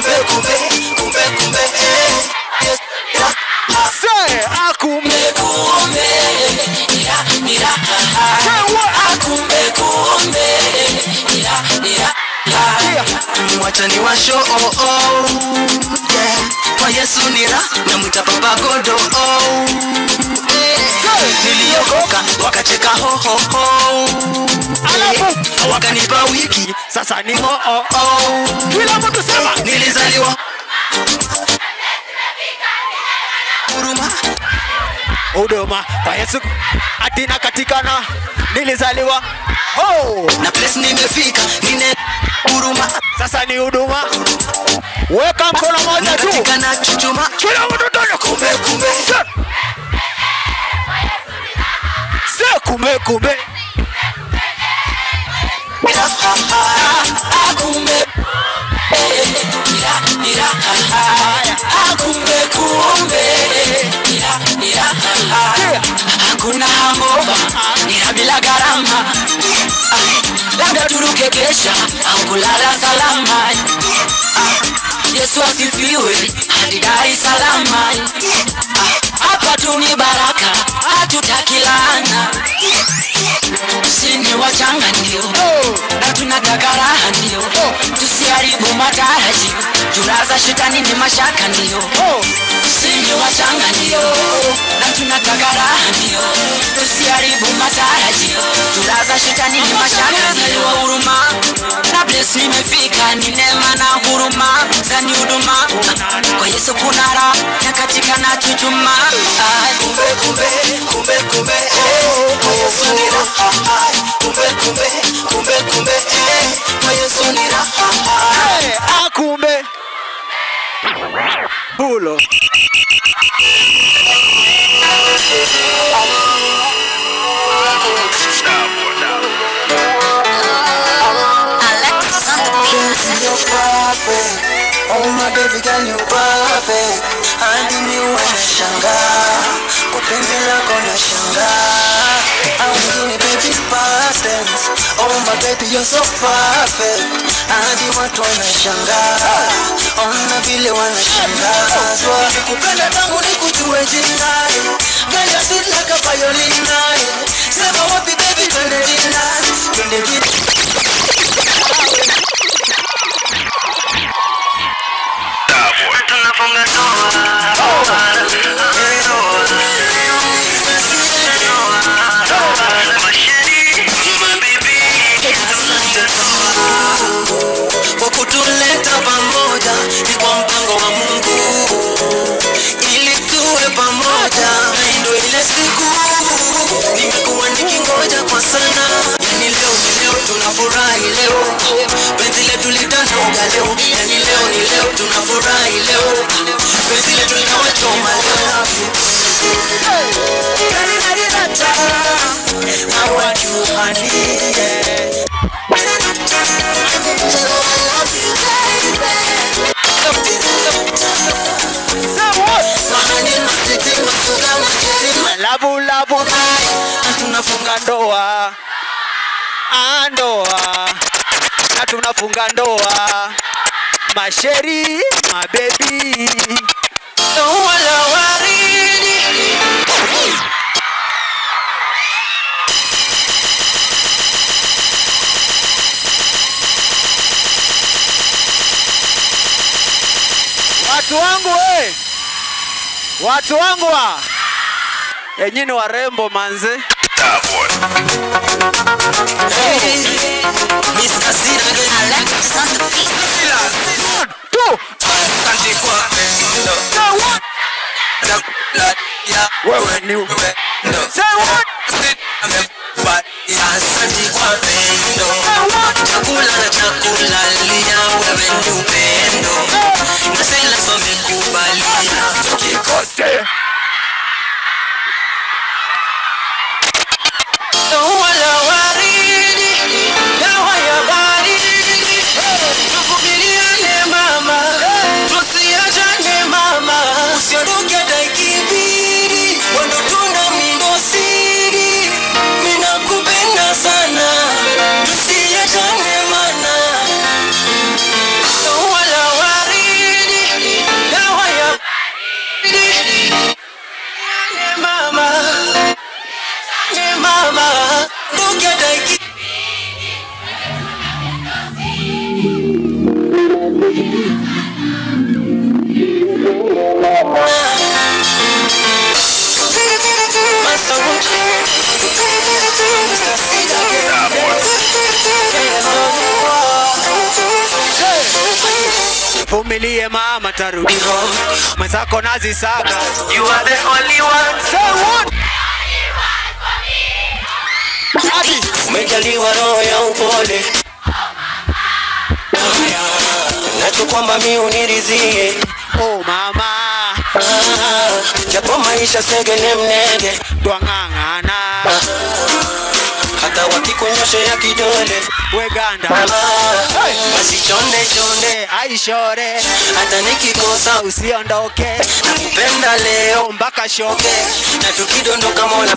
kumbe akumbe Say what? akumbe ni washo oh, oh, wakanipa wiki. Sasa ni mo oh, oh. kila mtu sema. Nilizaliwa. Huruma. Huduma kwa Yesu. Atina katikana nilizaliwa. Oh. Na place nimefika. Nine. Huruma. Sasa ni huduma. Weka mkono moja chuchuma. Kila mtu tano kumbe kumbe. Kumbe kumbe hakuna hangova nira bila gharama labda turuke au kulala salama Yesu asifiwe hadi Dar es hapa tu ni baraka hatutaki tusiharibu matarajio juraza shetani ni mashaka ndio sini wachanga ndio na tunataka raha ndio tusiharibu mataraji juraza shetani ni mashaka ndio huruma na bless imefika ni neema na huruma zani huduma kwa Yesu kuna na katika baby girl, you perfect. Hadi mi wanashangaa kwa penzi lako nashangaa. Au wengine baby past tense. Oh my baby you're so perfect. Hadi watu wanashangaa. Ona vile wanashangazwa. Sikupenda tangu nikujue. Girl you're sweet like a violin litanoga leo, yani leo ni leo, tunafurahi leo, penzi letu linawachoma leo. Labu labu tunafunga funga ndoa Ah, ndoa tunafunga ndoa. Masheri mabebi. Ua la waridi. watu wangu we. Watu wangu wa. Enyini warembo manze Star yeah, Vumilie mama, tarudi home. Mwenzako nazisaga. You are the only one. Say what? Umejaliwa roho ya upole. Nacho kwamba mi unirizie Oh mama, Ah, Japo maisha segene mnege. twang'ang'ana Hata wakikunyoshea kidole. weganda Ah, Basi chonde chonde. aishore Hata nikikosa usiondoke nakupenda leo mpaka shoke na tukidondoka mola